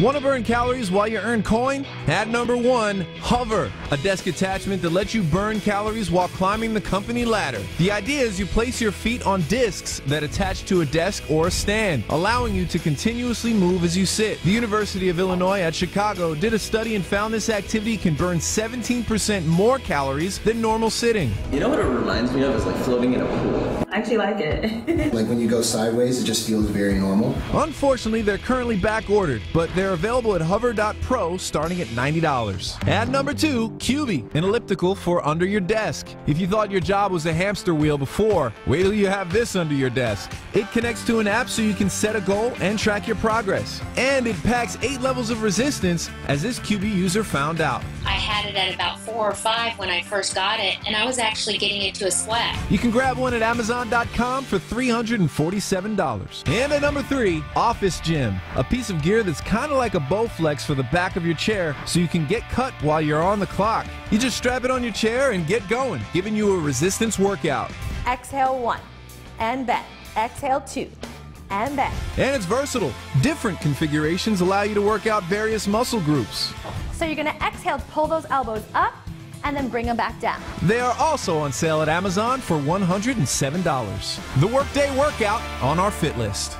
Want to burn calories while you earn coin? At number one, Hover, a desk attachment that lets you burn calories while climbing the company ladder. The idea is you place your feet on discs that attach to a desk or a stand, allowing you to continuously move as you sit. The University of Illinois at Chicago did a study and found this activity can burn 17% more calories than normal sitting. You know what it reminds me of is like floating in a pool. I actually like it. like when you go sideways, it just feels very normal. Unfortunately, they're currently back ordered, but they're available at hover.pro starting at $90. At number two, Cubii, an elliptical for under your desk. If you thought your job was a hamster wheel before, wait till you have this under your desk. It connects to an app so you can set a goal and track your progress. And it packs eight levels of resistance, as this Cubii user found out. I had it at about four or five when I first got it, and I was actually getting into a sweat. You can grab one at Amazon.com for $347. And at number three, Office Gym, a piece of gear that's kind of like a Bowflex for the back of your chair so you can get cut while you're on the clock. You just strap it on your chair and get going, giving you a resistance workout. Exhale one and bend. Exhale two and bend. And it's versatile. Different configurations allow you to work out various muscle groups. So you're going to exhale, pull those elbows up, and then bring them back down. They are also on sale at Amazon for $107. The Workday Workout on our fit list.